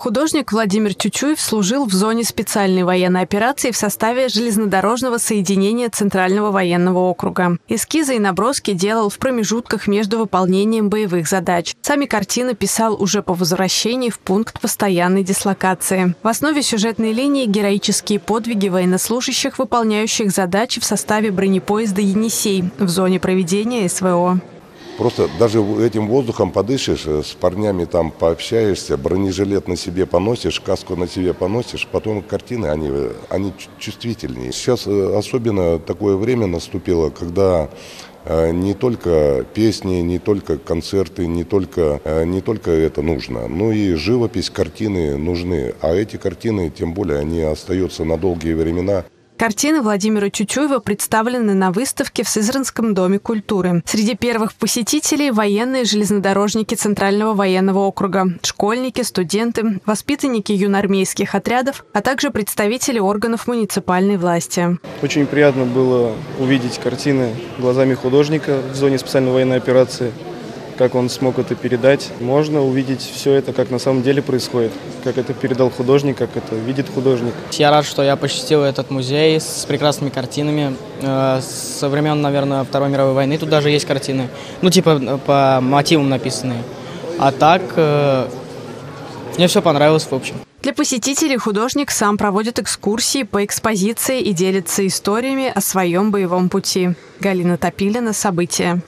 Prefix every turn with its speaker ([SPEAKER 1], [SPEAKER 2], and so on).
[SPEAKER 1] Художник Владимир Чучуев служил в зоне специальной военной операции в составе железнодорожного соединения Центрального военного округа. Эскизы и наброски делал в промежутках между выполнением боевых задач. Сами картины писал уже по возвращении в пункт постоянной дислокации. В основе сюжетной линии героические подвиги военнослужащих, выполняющих задачи в составе бронепоезда «Енисей» в зоне проведения СВО.
[SPEAKER 2] Просто даже этим воздухом подышишь, э, с парнями там пообщаешься, бронежилет на себе поносишь, каску на себе поносишь, потом картины, они, они чувствительнее. Сейчас э, особенно такое время наступило, когда э, не только песни, не только концерты, не только, не только это нужно, но и живопись, картины нужны. А эти картины, тем более, они остаются на долгие времена.
[SPEAKER 1] Картины Владимира Чучуева представлены на выставке в Сызранском доме культуры. Среди первых посетителей – военные железнодорожники Центрального военного округа, школьники, студенты, воспитанники юноармейских отрядов, а также представители органов муниципальной власти.
[SPEAKER 3] Очень приятно было увидеть картины глазами художника в зоне специальной военной операции – как он смог это передать. Можно увидеть все это, как на самом деле происходит, как это передал художник, как это видит художник.
[SPEAKER 4] Я рад, что я посетил этот музей с прекрасными картинами. Э, со времен, наверное, Второй мировой войны тут даже есть картины. Ну, типа по мотивам написанные. А так, э, мне все понравилось в общем.
[SPEAKER 1] Для посетителей художник сам проводит экскурсии по экспозиции и делится историями о своем боевом пути. Галина Топилина. События.